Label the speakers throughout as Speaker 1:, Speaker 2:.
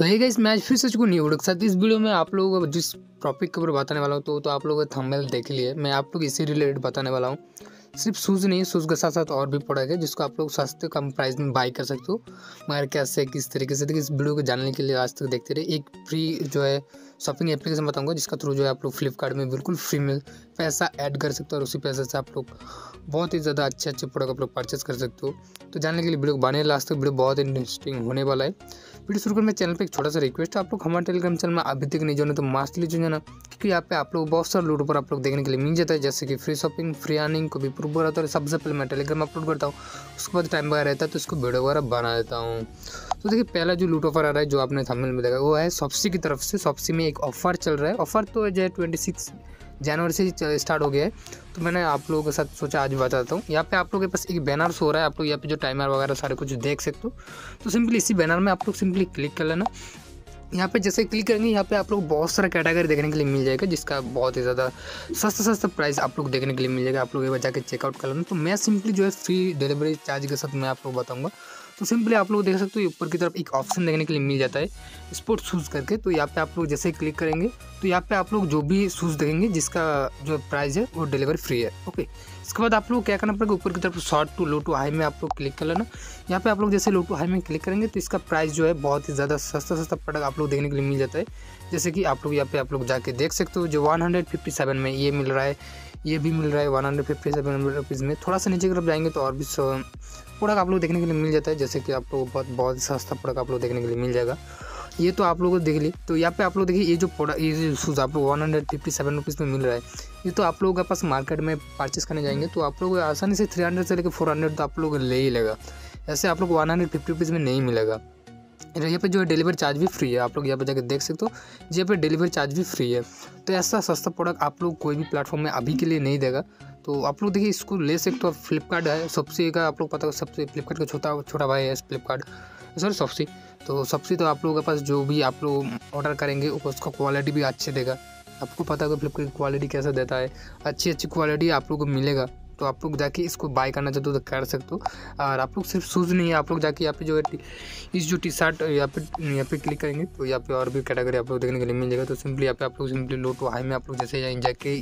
Speaker 1: तो ये इस मैच फिर से को नहीं उड़क साथ इस वीडियो में आप लोगों को जिस टॉपिक के ऊपर बताने वाला हूँ तो, तो आप लोगों का थंबनेल देख लिए मैं आप लोग इसी रिलेटेड बताने वाला हूँ। सिर्फ़ शूज़ नहीं शूज़ के साथ साथ और भी प्रोडक्ट है जिसको आप लोग सस्ते कम प्राइस में बाई कर सकते हो। मगर कैसे किस तरीके से इस वीडियो को जानने के लिए आज तक देखते रहे एक फ्री जो है शॉपिंग एप्लीकेशन बताऊँगा, जिसका थ्रू जो है आप लोग फ्लिपकार्ट में बिल्कुल फ्री में पैसा ऐड कर सकते हो और उसी पैसे से आप लोग बहुत ही ज़्यादा अच्छे अच्छे प्रोडक्ट आप लोग परचेस कर सकते हो। तो जानने के लिए वीडियो बने लास्ट तक वीडियो बहुत इंटरेस्टिंग होने वाला है। वीडियो शुरू करने चैनल पर एक छोटा सा रिक्वेस्ट है, आप लोग हमारे टेलीग्राम चैनल में अभी तक नहीं जाने तो मास्ट लीजिए ना क्योंकि यहाँ पे आप लोग बहुत सारे लूट पर आप लोग देखने के लिए मिल जाता है, जैसे कि फ्री शॉपिंग फ्री अर्निंग को भी प्रूव रहता है सबसे पहले मैं टेलीग्राम अपलोड करता हूँ, उसके बाद टाइम वगैरह रहता है तो उसको वीडियो वगैरह बना देता हूँ। तो देखिए, पहला जो लूट ऑफ़र आ रहा है, जो आपने थंबनेल में देखा, वो है सॉप्सी की तरफ़ से। सॉप्सी में एक ऑफ़र चल रहा है। ऑफ़र तो जो है ट्वेंटी सिक्स जनवरी से स्टार्ट हो गया है। तो मैंने आप लोगों के साथ सोचा, आज बताता हूँ। यहाँ पे आप लोगों के पास एक बैनर हो रहा है। आप लोग यहाँ पे जो टाइमर वगैरह सारे कुछ देख सकते हो। तो सिंपली इसी बैनर में आप लोग सिंपली क्लिक कर लेना। यहाँ पे जैसे क्लिक करेंगे, यहाँ पे आप लोग बहुत सारा कैटेगरी देखने के लिए मिल जाएगा, जिसका बहुत ही ज़्यादा सस्ता सस्ता प्राइस आप लोग देखने के लिए मिल जाएगा। आप लोग एक बार जाकर चेकआउट कर लेना। तो मैं सिंपली जो है फ्री डिलीवरी चार्ज के साथ मैं आप लोग बताऊँगा। तो सिंपली आप लोग देख सकते हो ऊपर की तरफ़ एक ऑप्शन देखने के लिए मिल जाता है, स्पोर्ट्स शूज़ करके। तो यहाँ पे आप लोग जैसे ही क्लिक करेंगे तो यहाँ पे आप लोग जो भी शूज़ देखेंगे जिसका जो प्राइस है वो डिलीवरी फ्री है ओके इसके बाद आप लोग क्या करना पड़ेगा ऊपर की तरफ़ sort to low to high में आप लोग क्लिक कर लेना यहाँ पे आप लोग जैसे लो टू हाई में क्लिक करेंगे तो इसका प्राइस जो है बहुत ही ज़्यादा सस्ता सस्ता प्रोडक्ट आप लोग देखने के लिए मिल जाता है जैसे कि आप लोग यहाँ पे आप लोग जाके देख सकते हो जो वन में ये मिल रहा है ये भी मिल रहा है one hundred fifty seven rupees में थोड़ा सा नीचे की तरफ़ जाएँगे तो और भी प्रोडक्ट आप लोग देखने के लिए मिल जाता है जैसे कि आप लोग बहुत बहुत सस्ता प्रोडक्ट आप लोग देखने के लिए मिल जाएगा ये तो आप लोगों को देख ली। तो यहाँ पे आप लोग देखिए, ये जो प्रोडक्ट ये जो शूज़ आप लोग one hundred fifty seven rupees में मिल रहा है, ये तो आप लोगों के पास मार्केट में परचेस करने जाएँगे। तो आप लोग आसानी से थ्री हंड्रेड से लेकर फोर हंड्रेड तो आप लोग ले ही लेगा। ऐसे आप लोग वन हंड्रेड फिफ्टी रुपीज़ में नहीं मिलेगा। यहाँ पे जो है डिलीवरी चार्ज भी फ्री है, आप लोग यहाँ पे जाकर देख सकते हो। यहाँ पे डिलीवरी चार्ज भी फ्री है। तो ऐसा सस्ता प्रोडक्ट आप लोग कोई भी प्लेटफॉर्म में अभी के लिए नहीं देगा। तो आप लोग देखिए, इसको ले सकते हो। फ्लिपकार्ट है सबसे का आप लोग पता हो सबसे फ्लिपकार्ट का छोटा छोटा भाई है फ्लिपकार्ट सॉरी सबसे तो सबसे तो आप लोगों के पास जो भी आप लोग ऑर्डर करेंगे, उसका क्वालिटी भी अच्छे देगा। आपको पता होगा फ्लिपकार्ट क्वालिटी कैसा देता है। अच्छी अच्छी क्वालिटी आप लोग को मिलेगा। तो आप लोग जाके इसको बाय करना चाहते हो तो कर सकते हो। और आप लोग सिर्फ़ शूज़ नहीं है आप लोग जाके यहाँ पे जो है इस जो टी शर्ट यहाँ पे यहाँ पे क्लिक करेंगे तो यहाँ पे और भी कैटेगरी आप लोग देखने के लिए मिल जाएगा। तो सिंपली यहाँ पे आप लोग सिंपली लो टू हाई में आप लोग जैसे जाके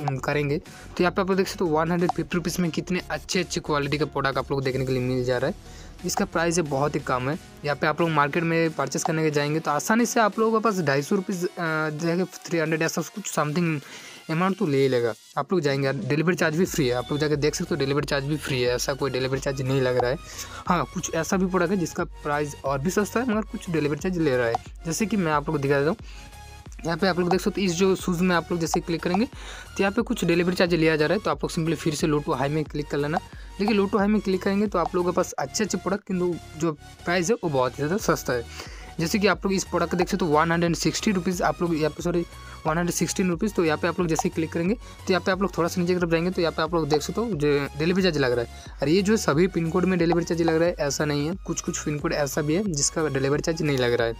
Speaker 1: करेंगे। तो यहाँ पे आप लोग देख सकते हो वन हंड्रेड फिफ्टी रुपीज़ में कितने अच्छे अच्छे क्वालिटी का प्रोडक्ट आप लोग देखने के लिए मिल जा रहा है। इसका प्राइस है बहुत ही कम है। यहाँ पे आप लोग मार्केट में परचेस करने के जाएँगे तो आसानी से आप लोगों के पास ढाई सौ रुपीज़ थ्री हंड्रेड ऐसा कुछ समथिंग अमाउंट तो ले ही लेगा। आप लोग जाएँगे डिलीवरी चार्ज भी फ्री है। आप लोग जाकर देख सकते हो डिलीवरी चार्ज भी फ्री है। ऐसा कोई डिलीवरी चार्ज नहीं लग रहा है। हाँ कुछ ऐसा भी प्रोडक्ट है जिसका प्राइस और भी सस्ता है, मगर कुछ डिलीवरी चार्ज ले रहा है। जैसे कि मैं आप लोग दिखा देता हूँ। यहाँ पे आप लोग देख सकते हो, इस जो शूज़ में आप लोग जैसे क्लिक करेंगे तो यहाँ पे कुछ डिलीवरी चार्ज लिया जा रहा है तो आप लोग सिंपली फिर से लो टू हाई में क्लिक कर लेना। देखिए लो टू हाई में क्लिक करेंगे तो आप लोगों के पास अच्छे अच्छे प्रोडक्ट किंतु जो प्राइस है, वो बहुत ही ज़्यादा सस्ता है। जैसे कि आप लोग इस प्रोडक्ट देख सकते हो वन हंड्रेड सिक्सटी रुपीज़ आप लोग यहाँ पे सॉरी वन हंड्रेड रुपीज़ तो यहाँ पे आप लोग जैसे क्लिक करेंगे तो यहाँ पे आप लोग थोड़ा सा नीचे तरफ़ जाएँगे तो यहाँ पे आप लोग देख सकते हो, जो डिलीवरी चार्ज लग रहा है। और ये जो सभी पिन कोड में डिलीवरी चार्ज लग रहा है, ऐसा नहीं है। कुछ कुछ पिन कोड ऐसा भी है, जिसका डिलीवरी चार्ज नहीं लग रहा है।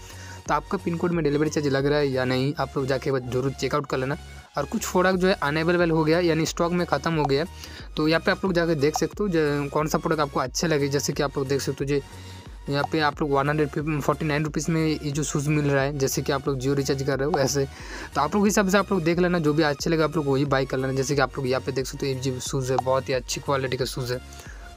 Speaker 1: तो आपका पिन कोड में डिलीवरी चार्ज लग रहा है या नहीं, आप लोग जाके ज़रूर चेकआउट कर लेना। और कुछ प्रोडक्ट जो है अनअवेलेबल हो गया, यानी स्टॉक में ख़त्म हो गया तो यहाँ पे आप लोग जाकर देख सकते हो कौन सा प्रोडक्ट आपको अच्छे लगे। जैसे कि आप लोग देख सकते हो जो, यहाँ पे आप लोग वन हंड्रेड नाइन रुपीज़ में ये जो शूज़ मिल रहा है, जैसे कि आप लोग जियो रिचार्ज कर रहे हो, ऐसे। तो आप लोग हिसाब से आप लोग देख लेना, जो भी अच्छे लगे आप लोग वही बाई कर लेना। जैसे कि आप लोग यहाँ पे देख सकते हो, ये जो शूज़ है, बहुत ही अच्छी क्वालिटी का शूज़ है।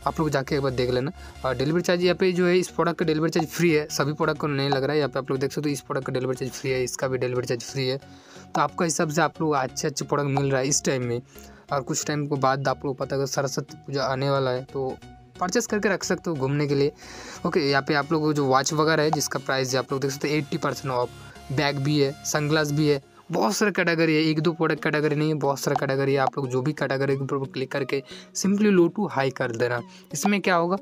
Speaker 1: आप लोग जाके एक बार देख लेना। और डिलीवरी चार्ज यहाँ पे जो है, इस प्रोडक्ट का डिलीवरी चार्ज फ्री है। सभी प्रोडक्ट को नहीं लग रहा है, यहाँ पे आप लोग देख सकते हो, इस प्रोडक्ट का डिलीवरी चार्ज फ्री है, इसका भी डिलीवरी चार्ज फ्री है। तो आपका हिसाब से आप लोग अच्छे अच्छे प्रोडक्ट मिल रहा है इस टाइम में। और कुछ टाइम के बाद आप लोग पता अगर सरस्वती पूजा आने वाला है तो परचेस करके रख सकते हो घूमने के लिए। ओके यहाँ पे आप लोग जो वॉच वगैरह है, जिसका प्राइस आप लोग देख सकते हो एट्टी परसेंट ऑफ़ बैग भी है सनग्लास भी है। बहुत सारे कैटेगरी है, एक दो प्रोडक्ट कैटेगरी नहीं है, बहुत सारा कैटेगरी है। आप लोग जो भी कैटेगरी के ऊपर क्लिक करके सिंपली लो टू हाई कर देना। इसमें क्या होगा?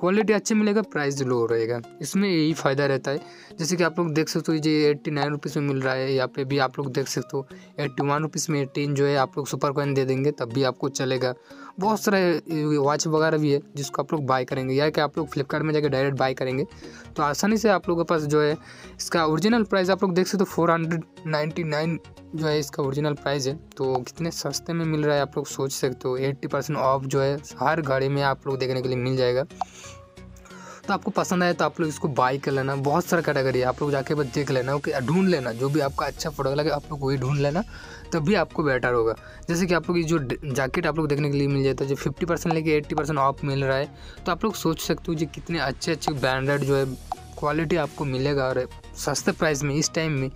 Speaker 1: क्वालिटी अच्छे मिलेगा, प्राइस लो रहेगा। इसमें यही फ़ायदा रहता है। जैसे कि आप लोग देख सकते हो, ये एट्टी नाइन रुपीज़ में मिल रहा है, यहाँ पे भी आप लोग देख सकते हो। एट्टी वन रुपीज़ में एटीन जो है, आप लोग सुपर कॉइन दे देंगे, तब भी आपको चलेगा। बहुत सारे वॉच वगैरह भी है, जिसको आप लोग बाय करेंगे, या कि आप लोग फ्लिपकार्ट में जाकर डायरेक्ट बाय करेंगे। तो आसानी से आप लोगों के पास जो है, इसका ओरिजिनल प्राइस आप लोग देख सकते हो, फोर हंड्रेड नाइन्टी नाइन जो है, इसका ओरिजिनल प्राइस है। तो कितने सस्ते में मिल रहा है, आप लोग सोच सकते हो। एट्टी परसेंट ऑफ़ जो है, हर गाड़ी में आप लोग देखने के लिए मिल जाएगा। तो आपको पसंद आए तो आप लोग इसको बाई कर लेना। बहुत सारा कैटेगरी है। आप लोग जाके बस देख लेना ओके ढूंढ लेना, जो भी आपका अच्छा प्रोडक्ट लगे, आप लोग वही ढूंढ लेना, तब भी आपको बेटर होगा। जैसे कि आप लोग जो जैकेट आप लोग देखने के लिए मिल जाता है जो फिफ्टी परसेंट लेके एट्टी परसेंट ऑफ़ मिल रहा है तो आप लोग सोच सकते हो जो कितने अच्छे अच्छे ब्रांडेड जो है क्वालिटी आपको मिलेगा और सस्ते प्राइस में, इस टाइम में,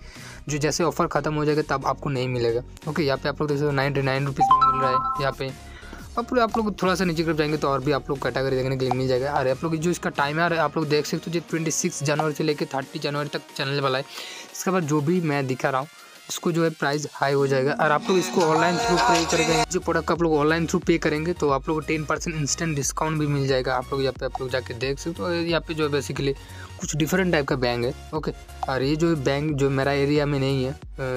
Speaker 1: जो जैसे ऑफ़र ख़त्म हो जाएगा, तब आपको नहीं मिलेगा। ओके यहाँ पे आप लोग देख सकते हो नाइन्टी नाइन रुपीज़ में मिल रहा है, यहाँ पे। अब आप लोग थोड़ा सा नीचे कर जाएँगे तो और भी आप लोग कैटेगरी देखने के लिए मिल जाएगा। अरे, आप लोग जो इसका टाइम है आप लोग देख सकते हो, जो ट्वेंटी सिक्स जनवरी से लेकर थर्टी जनवरी तक चलने वाला है। इसके बाद जो भी मैं दिखा रहा हूँ, इसको जो है प्राइस हाई हो जाएगा। और आप लोग इसको ऑनलाइन थ्रू पे करेंगे। जो प्रोडक्ट आप लोग ऑनलाइन थ्रू पे करेंगे तो आप लोग टेन परसेंट इंस्टेंट डिस्काउंट भी मिल जाएगा। आप लोग यहाँ पे आप लोग जाके देख सकते हो। यहाँ पे जो है बेसिकली कुछ डिफरेंट टाइप का बैंक है। ओके और ये जो बैंक जो मेरा एरिया में नहीं है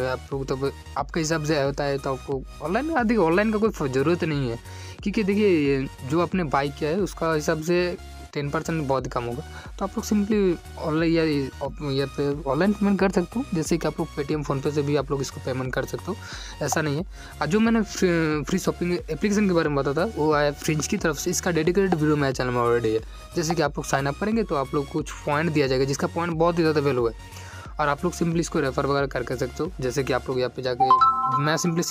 Speaker 1: आप लोग तो आपके हिसाब से होता है तो आपको ऑनलाइन देखिए आदि ऑनलाइन का कोई ज़रूरत नहीं है। क्योंकि देखिए जो आपने बाइक है, उसका हिसाब से टेन परसेंट बहुत कम होगा। तो आप लोग सिंपली ऑनलाइन या या पे ऑनलाइन पेमेंट कर सकते हो, जैसे कि आप लोग पेटीएम फ़ोनपे से भी आप लोग इसको पेमेंट कर सकते हो। ऐसा नहीं है। और जो मैंने फ्री फ्री शॉपिंग एप्लीकेशन के बारे में बताया था, वो आया फ्रिज की तरफ़ से। इसका डेडिकेटेड वीडियो मेरे चैनल में ऑलरेडी है। जैसे कि आप लोग साइन अप करेंगे तो आप लोग कुछ पॉइंट दिया जाएगा, जिसका पॉइंट बहुत ही ज़्यादा वैल्यू है। और आप लोग सिंपली इसको रेफ़र वगैरह कर सकते हो। जैसे कि आप लोग यहाँ पे जाके मैं सिंपली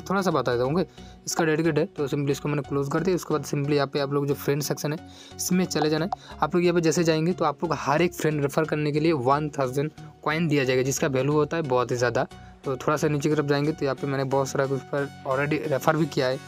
Speaker 1: थोड़ा सा बता हूँ इसका डेडिकेट है तो सिंपली इसको मैंने क्लोज कर दिया। उसके बाद सिंपली यहाँ पे आप लोग जो फ्रेंड सेक्शन है, इसमें चले जाना है। आप लोग यहाँ पे जैसे जाएँगे तो आप लोग हर एक फ्रेंड रेफ़र करने के लिए वन थाउज़ेंड कॉइन दिया जाएगा, जिसका वैल्यू होता है बहुत ही ज़्यादा। तो थोड़ा सा नीचे की तरफ़ जाएँगे तो यहाँ पे मैंने बहुत सारा उस पर ऑलरेडी रेफ़र भी किया है।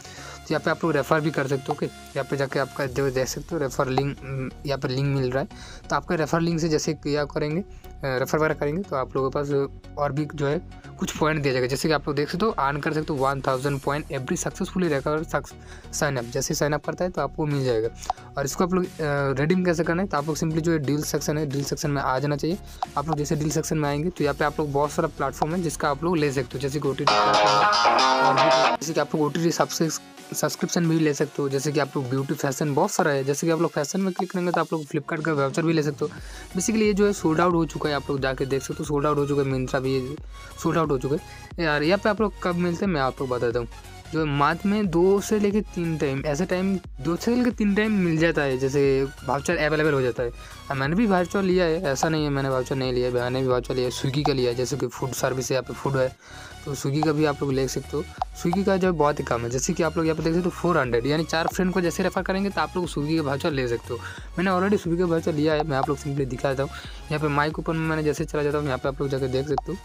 Speaker 1: तो यहाँ पे आप लोग रेफ़र भी कर सकते हो ओके यहाँ पे जाके आपका जो देख सकते हो रेफ़र लिंक यहाँ पे लिंक मिल रहा है। तो आपका रेफ़र लिंक से जैसे क्या करेंगे रेफ़र वगैरह करेंगे तो आप लोगों के पास और भी जो है, कुछ पॉइंट दिया जाएगा। जैसे कि आप लोग देख सकते हो अर्न कर सकते हो one thousand point every successfully refer sign up जैसे साइनअप करता है तो आपको मिल जाएगा। और इसको आप लोग रेडीम कैसे करना है तो आप लोग सिंपली जो है डील सेक्शन है डील सेक्शन में आ जाना चाहिए। आप लोग जैसे डील सेक्शन में आएँगे तो यहाँ पे आप लोग बहुत सारा प्लेटफॉर्म है जिसका आप लोग ले सकते हो। जैसे कि ओ टी है जैसे कि आप लोग ओ टी सबसे सब्सक्रिप्शन भी ले सकते हो। जैसे कि आप लोग ब्यूटी फ़ैशन बहुत सारा है। जैसे कि आप लोग फ़ैशन में क्लिक करेंगे तो आप लोग फ्लिपकार्ट का वाउचर भी ले सकते हो। बेसिकली ये जो है सोल्ड आउट हो चुका है आप लोग जाके देख सकते हो। सोल्ड आउट हो चुका है मिंत्रा भी सोल्ड आउट हो चुका है। यार, यहाँ पे आप लोग कब मिलते हैं, मैं आप लोग बता हूँ। जो मार्च में दो से लेके तीन टाइम ऐसे टाइम दो से लेकर तीन टाइम मिल जाता है, जैसे वाउचर अवेलेबल हो जाता है। मैंने भी वाउचर लिया है, ऐसा नहीं है मैंने वाउचर नहीं लिया है, मैंने भी वाउचर लिया है, स्विगी का लिया है, जैसे कि फ़ूड सर्विस है, यहाँ पे फ़ूड है तो स्विगी का भी आप लोग ले सकते हो। स्विगी का जो बहुत ही कम है, जैसे कि आप लोग यहाँ पे देख सकते हो फोर हंड्रेड यानी चार फ्रेंड को जैसे रेफर करेंगे तो आप लोग स्विगी का वाउचर ले सकते हो। मैंने ऑलरेडी स्विगी का वाउचर लिया है, मैं आप लोग सिंपली दिखा देता हूँ। यहाँ पे माइक ऊपर में मैंने जैसे चला जाता हूँ, यहाँ पे आप लोग जाकर देख सकते हो।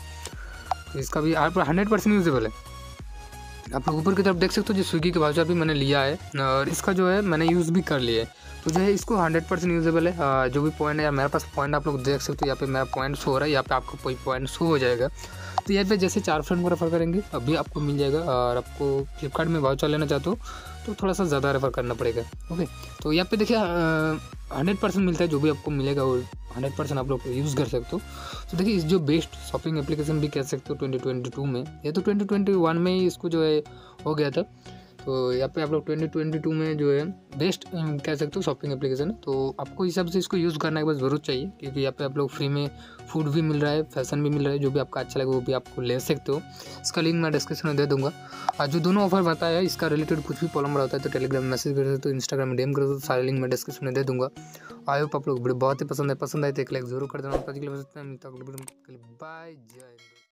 Speaker 1: तो इसका भी, आप हंड्रेड परसेंट यूजेबल है। आप लोग ऊपर की तरफ़ देख सकते हो जो स्विगी का वाउचर भी मैंने लिया है, और इसका जो है मैंने यूज़ भी कर लिया है। तो जो है इसको हंड्रेड परसेंट यूजेबल है। जो भी पॉइंट है, या मेरे पास पॉइंट आप लोग देख सकते हो, यहाँ पे मेरा पॉइंट शो हो रहा है, यहाँ पे आपको कोई पॉइंट शो हो जाएगा। तो यहाँ पे जैसे चार फ्रेंड को रेफर करेंगे अभी आपको मिल जाएगा। और आपको फ्लिपकार्ट में वाउचर लेना चाहते हो तो थोड़ा सा ज़्यादा रेफर करना पड़ेगा ओके तो यहाँ पे देखिए हंड्रेड परसेंट मिलता है, जो भी आपको मिलेगा वो हंड्रेड परसेंट आप लोग यूज़ कर सकते हो। तो देखिए, इस जो बेस्ट शॉपिंग एप्लीकेशन भी कह सकते हो ट्वेंटी ट्वेंटी टू में, या तो ट्वेंटी ट्वेंटी वन में ही इसको जो है हो गया था। तो यहाँ पे आप लोग ट्वेंटी ट्वेंटी टू में जो है बेस्ट कह सकते हो शॉपिंग एप्लीकेशन तो आपको हिसाब से इसको यूज़ करना के बाद ज़रूर चाहिए, क्योंकि यहाँ पे आप लोग फ्री में फ़ूड भी मिल रहा है फ़ैशन भी मिल रहा है, जो भी आपका अच्छा लगे वो भी आपको ले सकते हो। इसका लिंक मैं डिस्क्रिप्शन में दे दूँगा। और जो दोनों ऑफ़र बताया है, इसका रिलेटेड कुछ भी प्रॉब्लम रहता है तो टेलीग्राम मैसेज कर सकते हो इंस्टाग्राम में डीएम कर सकते हो, सारे लिंक मैं डिस्क्रिप्शन में दे दूँगा। आई होप आप लोग बहुत ही पसंद है, पसंद आए तो एक लाइक ज़रूर कर देना बाय जय